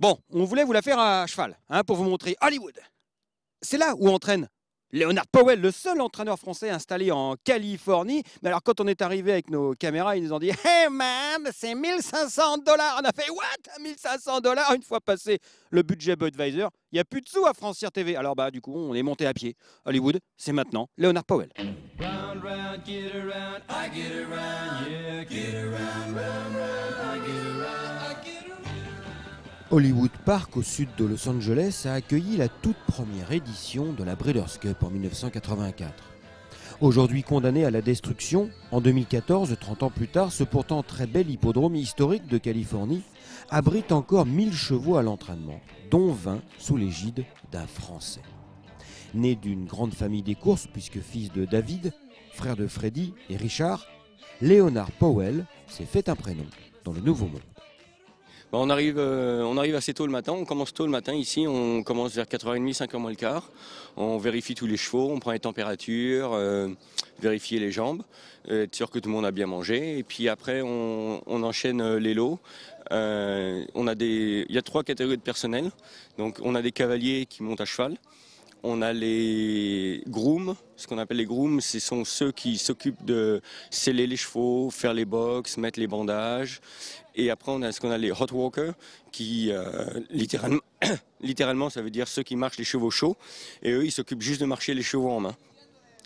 Bon, on voulait vous la faire à cheval, hein, pour vous montrer Hollywood. C'est là où entraîne Leonard Powell, le seul entraîneur français installé en Californie. Mais alors, quand on est arrivé avec nos caméras, ils nous ont dit Hey man, c'est 1500 dollars. On a fait What? 1500 dollars Une fois passé le budget Budweiser, il n'y a plus de sous à Francière TV. Alors, bah, du coup, on est monté à pied. Hollywood, c'est maintenant Leonard Powell. Hollywood Park, au sud de Los Angeles, a accueilli la toute première édition de la Breeders' Cup en 1984. Aujourd'hui condamné à la destruction, en 2014, 30 ans plus tard, ce pourtant très bel hippodrome historique de Californie abrite encore 1000 chevaux à l'entraînement, dont 20 sous l'égide d'un Français. Né d'une grande famille des courses, puisque fils de David, frère de Freddy et Richard, Leonard Powell s'est fait un prénom dans le Nouveau Monde. Bah, on, arrive, euh, on arrive assez tôt le matin, on commence tôt le matin ici, on commence vers 4h30, 5h moins le quart. On vérifie tous les chevaux, on prend les températures, euh, vérifier les jambes, euh, être sûr que tout le monde a bien mangé. Et puis après, on, enchaîne les lots. on a des, il y a trois catégories de personnel. Donc on a des cavaliers qui montent à cheval. On a les grooms, ce qu'on appelle les grooms, ce sont ceux qui s'occupent de sceller les chevaux, faire les box, mettre les bandages. Et après, on a ce qu'on a les hot walkers, qui euh, littéralement, littéralement, ça veut dire ceux qui marchent les chevaux chauds. Et eux, ils s'occupent juste de marcher les chevaux en main.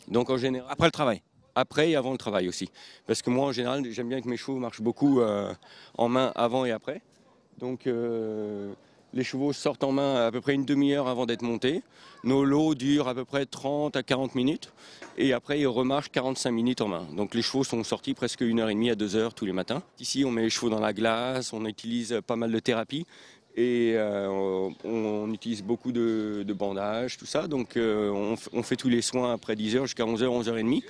Donc en général. Après le travail après et avant le travail aussi. Parce que moi, en général, j'aime bien que mes chevaux marchent beaucoup euh, en main avant et après. Donc, euh, les chevaux sortent en main à peu près une demi-heure avant d'être montés. Nos lots durent à peu près 30 à 40 minutes. Et après, ils remarchent 45 minutes en main. Donc les chevaux sont sortis presque une heure et demie à deux heures tous les matins. Ici, on met les chevaux dans la glace, on utilise pas mal de thérapie. Et euh, on, utilise beaucoup de, bandages, tout ça. Donc euh, on, fait tous les soins après 10 heures jusqu'à 11h, 11h30.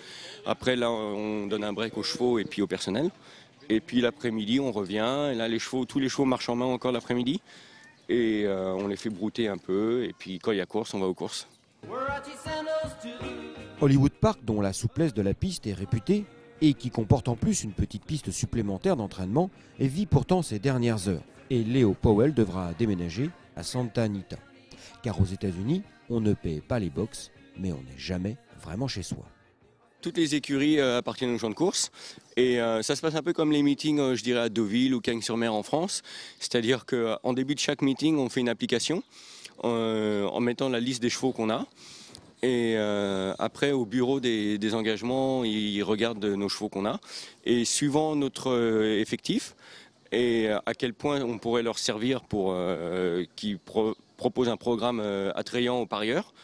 Après, là, on donne un break aux chevaux et puis au personnel. Et puis l'après-midi, on revient. Et là, tous les chevaux marchent en main encore l'après-midi et euh, on les fait brouter un peu et puis quand il y a course, on va aux courses. Hollywood Park, dont la souplesse de la piste est réputée et qui comporte en plus une petite piste supplémentaire d'entraînement, vit pourtant ses dernières heures. Et Léo Powell devra déménager à Santa Anita. Car aux États-Unis, on ne paie pas les box, mais on n'est jamais vraiment chez soi. Toutes les écuries euh, appartiennent au champ de course et euh, ça se passe un peu comme les meetings, euh, je dirais, à Deauville ou Cagnes-sur-Mer en France. C'est-à-dire qu'en début de chaque meeting, on fait une application en mettant la liste des chevaux qu'on a. Et après, au bureau des, engagements, ils regardent nos chevaux qu'on a. Et suivant notre effectif et à quel point on pourrait leur servir pour qu'ils proposent un programme attrayant aux parieurs,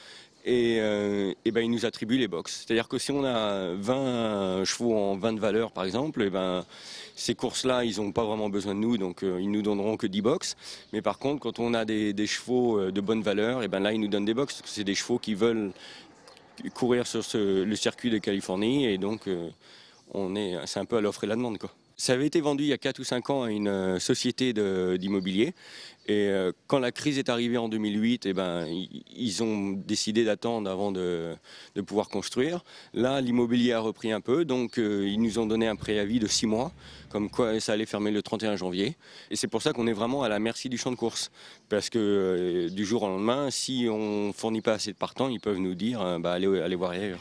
et, euh, ben, ils nous attribuent les box. C'est-à-dire que si on a 20 chevaux en 20 de valeur, par exemple, et ben, ces courses-là, ils n'ont pas vraiment besoin de nous, donc euh, ils nous donneront que 10 box. Mais par contre, quand on a des, chevaux euh, de bonne valeur, et ben là, ils nous donnent des box. C'est des chevaux qui veulent courir sur le circuit de Californie, et donc on est, c'est un peu à l'offre et la demande, quoi. Ça avait été vendu il y a 4 ou 5 ans à une euh, société d'immobilier. Et euh, quand la crise est arrivée en 2008, eh ben, ils ont décidé d'attendre avant de, pouvoir construire. Là, l'immobilier a repris un peu, donc euh, ils nous ont donné un préavis de 6 mois, comme quoi ça allait fermer le 31 janvier. Et c'est pour ça qu'on est vraiment à la merci du champ de course. Parce que du jour au lendemain, si on ne fournit pas assez de partants, ils peuvent nous dire bah, allez, allez voir ailleurs.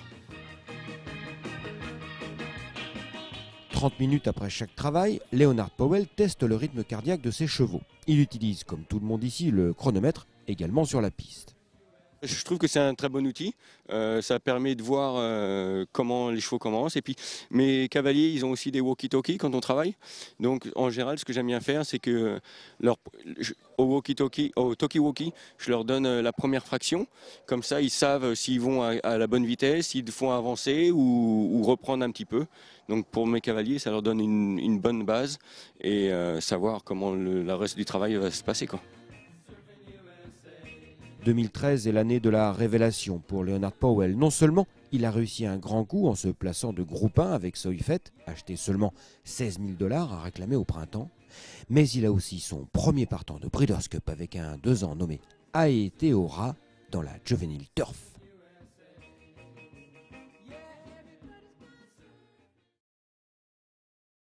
30 minutes après chaque travail, Leonard Powell teste le rythme cardiaque de ses chevaux. Il utilise, comme tout le monde ici, le chronomètre également sur la piste. Je trouve que c'est un très bon outil. Euh, ça permet de voir euh, comment les chevaux commencent. Et puis, mes cavaliers, ils ont aussi des walkie-talkie quand on travaille. Donc, en général, ce que j'aime bien faire, c'est que au walkie-talkie, au talkie-walkie, je leur donne euh, la première fraction. Comme ça, ils savent s'ils vont à, la bonne vitesse, s'ils font avancer ou, reprendre un petit peu. Donc, pour mes cavaliers, ça leur donne une, bonne base et savoir comment le, reste du travail va se passer. Quoi. 2013 est l'année de la révélation pour Leonard Powell. Non seulement il a réussi un grand coup en se plaçant de groupe 1 avec Soyfet, acheté seulement 16 000 dollars à réclamer au printemps, mais il a aussi son premier partant de Breeders' Cup avec un deux ans nommé Aeteora dans la Juvenile Turf.